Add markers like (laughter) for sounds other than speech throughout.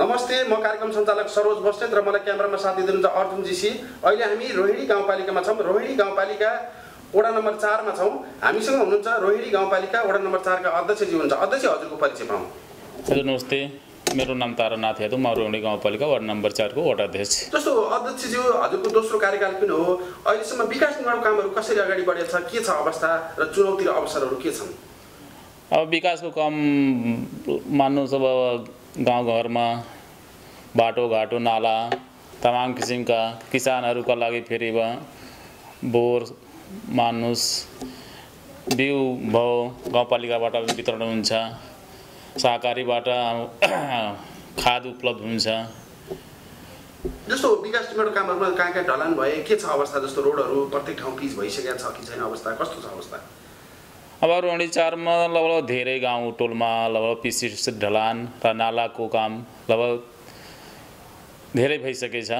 नमस्ते म कार्यक्रम सञ्चालक सरोज बस्नेत र मलाई क्यामेरामा साथ दिइदिनुहुन्छ अर्जुन जीसी। अहिले हामी रोहिणी गाउँपालिकामा छौँ। रोहिणी गाउँपालिका वडा नम्बर चारमा छौँ। हामीसँग हुनुहुन्छ रोहिणी गाउँपालिका वडा नम्बर चारका अध्यक्षजी हुनुहुन्छ। अध्यक्ष हजुरको परिचय पाऊँ हजुर नमस्ते। मेरो नाम तारानाथ यादव। म रोहिणी गाउँपालिका वार्ड नम्बर चारको वडा अध्यक्ष जस्तो अध्यक्षज्यू हजुरको दोस्रो कार्यकाल पनि हो। अहिलेसम्म विकास निर्माण कामहरू कसरी अगाडि बढेको छ के छ अवस्था र चुनौती र अवसरहरू के छन्? अब विकासको काम मान्नुहोस् अब गाउँघरमा बाटोघाटो नाला तमाम किसिमका किसानहरूका लागि फेरि बोर मान्नुहोस् बिउ भाउ गाउँपालिकाबाट वितरण हुन्छ। सहकारीबाट (coughs) खाद उपलब्ध हुन्छ। जस्तो विकास निर्माण कामहरूमा कहाँ कहाँ ढलान भए के छ अवस्था? जस्तो रोडहरू प्रत्येक ठाउँ पिच भइसकेको छ कि छैन अवस्था? कस्तो छ अवस्था? अब रोहिणी चारमा लगभग धेरै गाउँ टोलमा लगभग पिसी ढलान र नालाको काम लगभग धेरै भइसकेछ।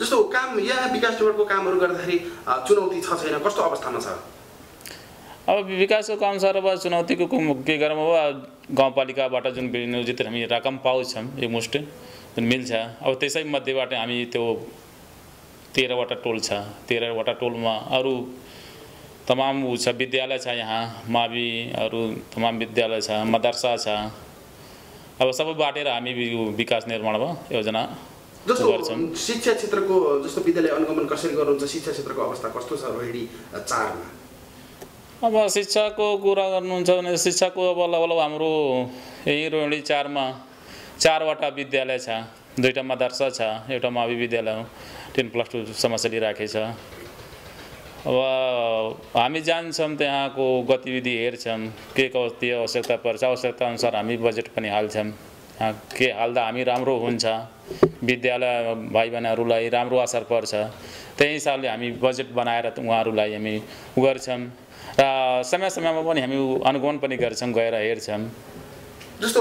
जस्तो काम यहाँ विकास निर्माणको कामहरू गर्दाखेरि चुनौती छ छैन? कस्तो अवस्थामा छ? अब विकासको काम सर अब चुनौतीको के गरौँ अब? गाउँपालिकाबाट जुन विनियोजित हामी रकम पाउँछौँ एकमुष्ट जुन मिल्छ। अब त्यसै मध्येबाट हामी त्यो तेह्रवटा टोल छ। तेह्रवटा टोलमा अरू तमाम ऊ छ विद्यालय छ यहाँ मावि अरू तमाम विद्यालय छ मदरसा छ। अब सबै बाटेर हामी विकास निर्माणमा योजना जस्तो गर्छौँ। शिक्षा क्षेत्रको जस्तो विद्यालय अनुगमन कसरी गर्नुहुन्छ? शिक्षा क्षेत्रको अवस्था कस्तो छ रोहिणी चारमा? अब शिक्षाको कुरा गर्नुहुन्छ भने शिक्षाको अब लगभग हाम्रो यही रोहिणी चारमा चारवटा विद्यालय छ। दुईवटा मदरसा छ एउटा मावि विद्यालय हो। टेन प्लस टूसम्म चलिराखेको छ अब हामी जान्छौँ त्यहाँको गतिविधि हेर्छौँ के कति आवश्यकता पर्छ। आवश्यकता अनुसार हामी बजेट पनि हाल्छौँ। के हाल्दा हामी राम्रो हुन्छ। विद्यालय भाइ बहिनीहरूलाई राम्रो असर पर्छ। त्यही हिसाबले हामी बजेट बनाएर उहाँहरूलाई हामी गर्छौँ। र समय समयमा पनि हामी अनुगमन पनि गर्छौँ गएर हेर्छौँ। जस्तो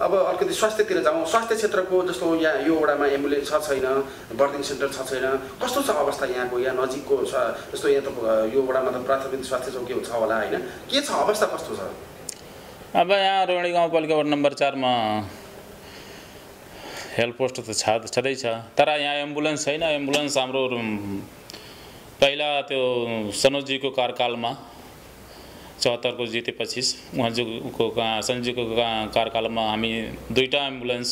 अब अलिकति स्वास्थ्यतिर जाउँ स्वास्थ्य क्षेत्रको जस्तो यहाँ यो वडामा एम्बुलेन्स छ छैन बर्दिङ सेन्टर छ छैन कस्तो छ अवस्था यहाँको यहाँ नजिकको छ जस्तो यहाँ त यो वडामा त प्राथमिक स्वास्थ्य चौकी छ होला होइन? के छ अवस्था कस्तो छ? अब यहाँ रोहिणी गाउँपालिका वार्ड नम्बर चारमा हेल्थ पोस्ट त छँदैछ। तर यहाँ एम्बुलेन्स छैन। एम्बुलेन्स हाम्रो पहिला त्यो सनोजीको कार्यकालमा चौहत्तरको जिते पच्चिस उहाँजीको का- सन्जीको का- कार्यकालमा हामी दुईवटा एम्बुलेन्स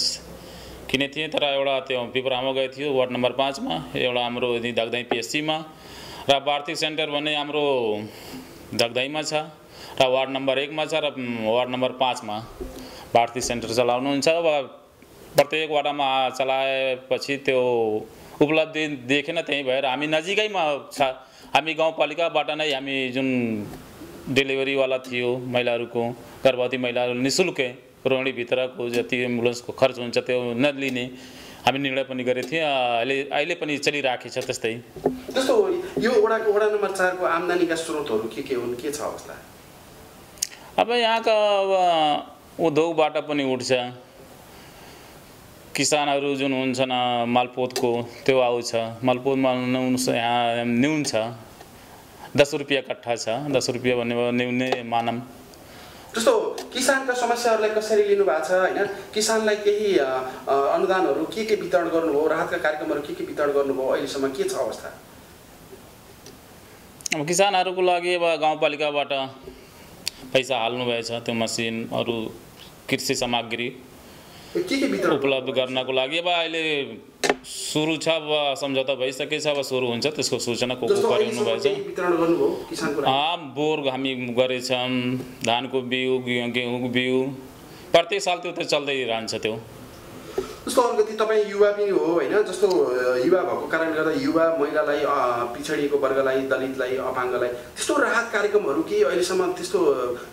किनेको थिएँ तर एउटा त्यो पिपरामा गएको थियो वार्ड नम्बर पाँचमा एउटा हाम्रो दगदाई पिएचसीमा र वार्तिक सेन्टर भने हाम्रो दगदाईमा छ र वार्ड नम्बर एकमा छ र वार्ड नम्बर पाँचमा वार्तिक सेन्टर चलाउनुहुन्छ। अब प्रत्येक वार्डमा चलाएपछि त्यो उपलब्धि देखेन त्यही भएर हामी नजिकैमा छ। हामी गाउँपालिकाबाट नै हामी जुन डेलिभरीवाला थियो महिलाहरूको गर्भवती महिलाहरू नि शुल्कै रोहिणीभित्रको जति एम्बुलेन्सको खर्च हुन्छ त्यो नलिने हामी निर्णय पनि गरेको थियौँ। अहिले अहिले पनि चलिराखेको छ त्यस्तै। जस्तो यो वडाको वडा नम्बर चारको आम्दानीका स्रोतहरू के के हुन्? के छ अवस्था? अब यहाँका अब उद्योगबाट पनि उठ्छ। किसानहरू जुन हुन्छन् मालपोतको त्यो आउँछ। मालपोतमा यहाँ न्यून छ। दस रुपियाँ कट्ठा छ दस रुपियाँ भन्ने न्यूनै मानम। जस्तो किसानका समस्याहरूलाई कसरी लिनु भएको छ होइन? किसानलाई केही अनुदानहरू के के वितरण गर्नुभयो राहतका कार्यक्रमहरू के के वितरण गर्नुभयो अहिलेसम्म के छ अवस्था? अब किसानहरूको लागि अब गाउँपालिकाबाट पैसा हाल्नुभएछ त्यो मसिन अरू कृषि सामग्री के के वितरण? उपलब्ध गर्नको लागि। अब अहिले सुरु छ अब सम्झौता भइसकेछ अब सुरु हुन्छ त्यसको सूचना को को जस्तो गराउनु अहिलेसम्म भएछ केही वितरण गर्नुभयो किसानको लागि? अँ बोर हामी गरेछौँ धानको बिउ गेहूँ गेहूँको बिउ। प्रत्येक साल त्यो त चल्दै रहन्छ त्यो। जस्तो अलिकति तपाईँ युवा पनि हो होइन? जस्तो युवा भएको कारणले गर्दा युवा महिलालाई पिछडिएको वर्गलाई दलितलाई अपाङ्गलाई त्यस्तो राहत कार्यक्रमहरू केही अहिलेसम्म त्यस्तो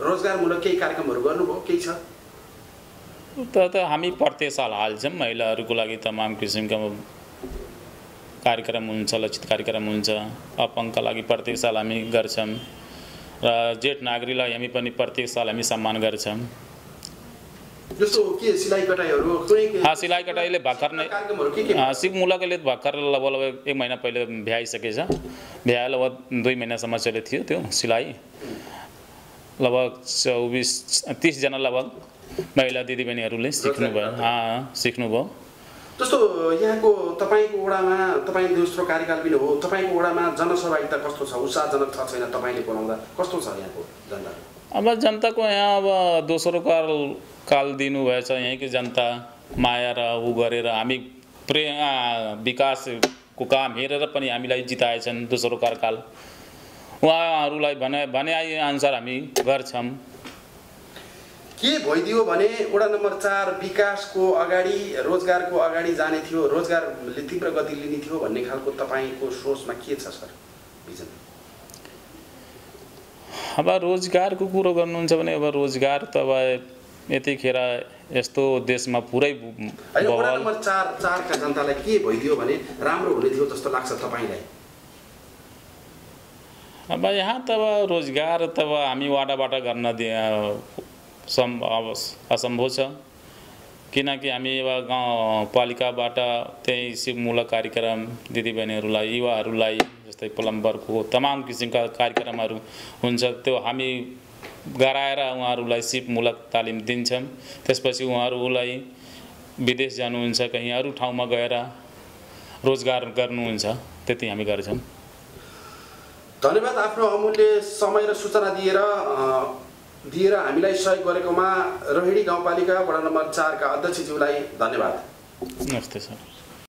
रोजगारमूलक केही कार्यक्रमहरू गर्नुभयो? केही छ? त त हामी प्रत्येक साल हाल्छौँ महिलाहरूको लागि तमाम किसिमका कार्यक्रम हुन्छ लक्षित कार्यक्रम हुन्छ। अपाङ्गका लागि प्रत्येक साल हामी गर्छौँ। र जेठ नागरिकलाई हामी पनि प्रत्येक साल हामी सम्मान गर्छौँ। सिलाइ कटाइले भर्खर नै कार्यक्रमहरू के के सिप मुलाकोले भर्खर लगभग लगभग एक महिना पहिले भ्याइसकेछ। भ्याए लगभग दुई महिनासम्म चलेको थियो त्यो सिलाइ। लगभग चौबिस तिसजना लगभग महिला दिदीबहिनीहरूले सिक्नुभयो सिक्नुभयो। जस्तो यहाँको तपाईँको वडामा तपाईँ दोस्रो कार्यकाल पनि हो तपाईँको वडामा जनसहभागिता कस्तो छ? उत्साहजनक छ छैन तपाईँले बोलाउँदा? कस्तो छ यहाँको जनता? अब जनताको यहाँ अब दोस्रो काल काल दिनुभएछ यहीँको जनता माया र ऊ गरेर हामी प्रे विकासको काम हेरेर पनि हामीलाई जिताएछन् दोस्रो कार्यकाल। उहाँहरूलाई भने भने अनुसार हामी गर्छौँ। के भइदियो भने वडा नम्बर चार विकासको अगाडि रोजगारको अगाडि जाने थियो रोजगारले तीव्र गति लिने थियो भन्ने खालको तपाईँको सोचमा के छ सर? भिजन अब रोजगारको कुरो गर्नुहुन्छ भने अब रोजगार त अब यतिखेर यस्तो देशमा पुरै नम्बर चार चारका जनतालाई के भइदियो भने राम्रो हुने थियो जस्तो लाग्छ तपाईँलाई? अब यहाँ त अब रोजगार त अब हामी वाडाबाट गर्न दि सम् असम्भव छ। किनकि हामी अब गाउँपालिकाबाट त्यही सिपमूलक कार्यक्रम दिदीबहिनीहरूलाई युवाहरूलाई जस्तै प्लम्बरको तमाम किसिमका कार्यक्रमहरू हुन्छ त्यो हामी गराएर उहाँहरूलाई सिपमूलक तालिम दिन्छौँ। त्यसपछि उहाँहरूलाई विदेश जानुहुन्छ कहीँ अरू ठाउँमा गएर रोजगार गर्नुहुन्छ त्यति हामी गर्छौँ। धन्यवाद आफ्नो अमूल्य समय र सूचना दिएर दिएर हामीलाई सहयोग गरेकोमा रोहिणी गाउँपालिका वडा नम्बर चारका अध्यक्षज्यूलाई धन्यवाद। नमस्ते सर।